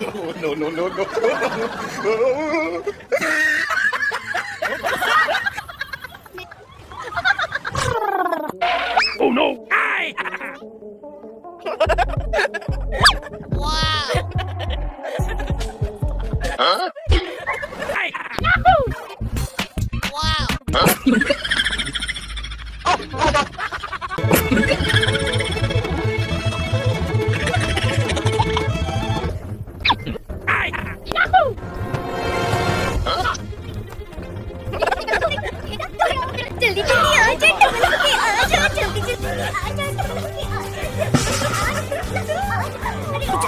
Oh no no no oh no! Ai! wow! huh? जल्दी जल्दी आ जा डबल के आ जा जल्दी जल्दी आ जा डबल के आ जा अरे जा